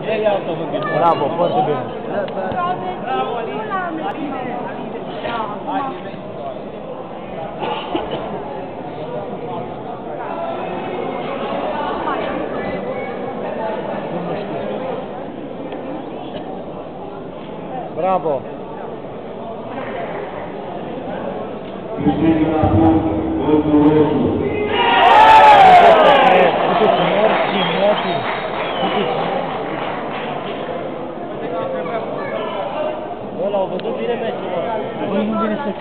Bravo, foarte bine. Bravo, Aline. Bravo. Roșu. olmadı bilemezsin.